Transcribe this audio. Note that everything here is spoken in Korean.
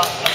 감사합니다.